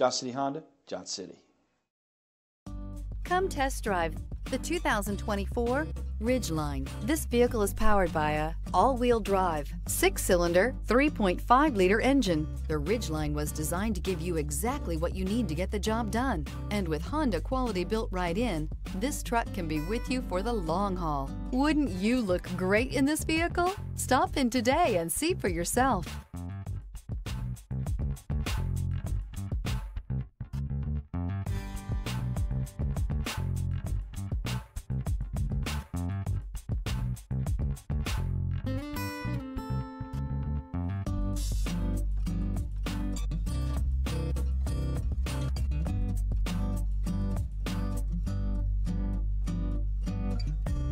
Johnson City Honda, Johnson City. Come test drive the 2024 Ridgeline. This vehicle is powered by a all-wheel drive, six-cylinder, 3.5-liter engine. The Ridgeline was designed to give you exactly what you need to get the job done. And with Honda quality built right in, this truck can be with you for the long haul. Wouldn't you look great in this vehicle? Stop in today and see for yourself.